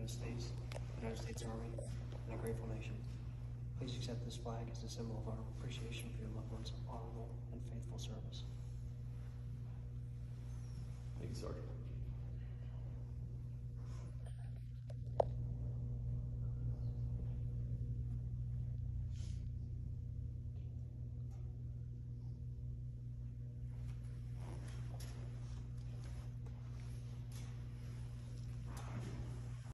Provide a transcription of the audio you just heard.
United States, United States Army, and a grateful nation. Please accept this flag as a symbol of our appreciation for your loved ones' honorable and faithful service. Thank you, Sergeant.